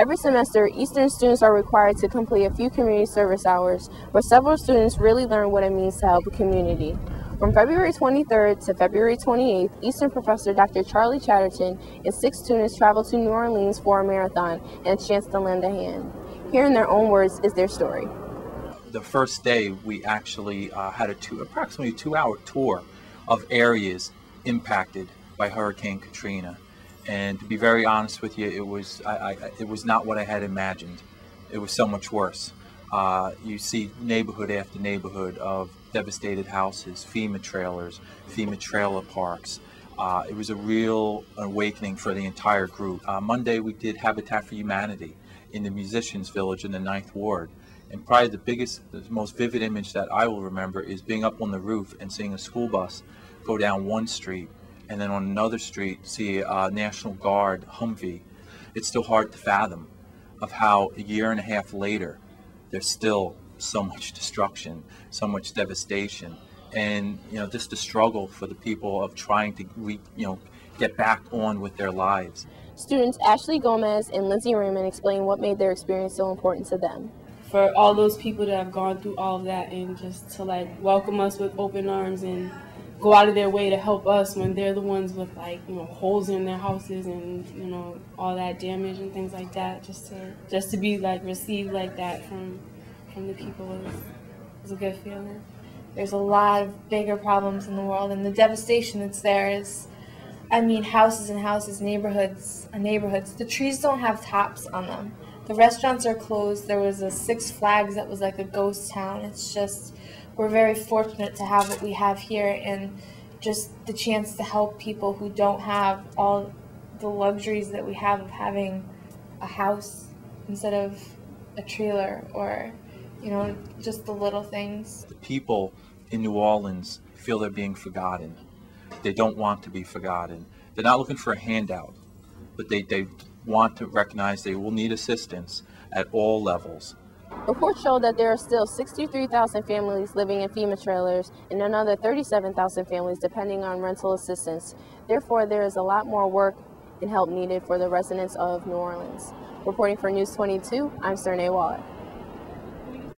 Every semester, Eastern students are required to complete a few community service hours, where several students really learn what it means to help a community. From February 23rd to February 28th, Eastern professor Dr. Charlie Chatterton and six students traveled to New Orleans for a marathon and a chance to lend a hand. Here in their own words is their story. The first day, we actually uh, had a two, approximately two-hour tour of areas impacted by Hurricane Katrina. And to be very honest with you, it was I, I, it was not what I had imagined. It was so much worse. Uh, you see neighborhood after neighborhood of devastated houses, FEMA trailers, FEMA trailer parks. Uh, it was a real awakening for the entire group. Uh, Monday we did Habitat for Humanity in the Musicians Village in the Ninth Ward. And probably the biggest, the most vivid image that I will remember is being up on the roof and seeing a school bus go down one street and then on another street see a National Guard Humvee. It's still hard to fathom of how a year and a half later there's still so much destruction, so much devastation, and you know just the struggle for the people of trying to re, you know get back on with their lives. Students Ashley Gomez and Lindsay Raymond explain what made their experience so important to them. For all those people that have gone through all of that and just to like welcome us with open arms and go out of their way to help us when they're the ones with like you know holes in their houses and you know all that damage and things like that just to just to be like received like that from from the people is, is a good feeling. There's a lot of bigger problems in the world and the devastation that's there is i mean houses and houses neighborhoods and neighborhoods the trees don't have tops on them the restaurants are closed. There was a six flags that was like a ghost town. It's just we're very fortunate to have what we have here and just the chance to help people who don't have all the luxuries that we have of having a house instead of a trailer or you know just the little things. The people in new orleans feel they're being forgotten. They don't want to be forgotten. They're not looking for a handout but they, they want to recognize they will need assistance at all levels Reports show that there are still 63,000 families living in FEMA trailers and another 37,000 families depending on rental assistance. Therefore, there is a lot more work and help needed for the residents of New Orleans. Reporting for News 22, I'm Cyernae Waller.